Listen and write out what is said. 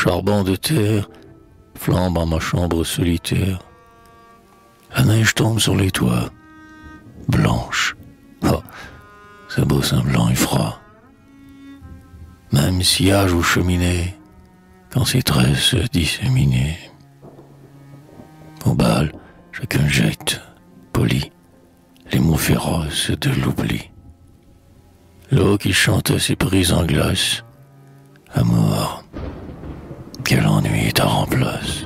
charbon de terre flambe en ma chambre solitaire. La neige tombe sur les toits, blanche. Oh, c'est beau semblant et froid. Même sillage aux cheminées, quand ses tresses disséminées. Au bal, chacun jette, poli, les mots féroces de l'oubli. L'eau qui chante ses prises en glace. Amour,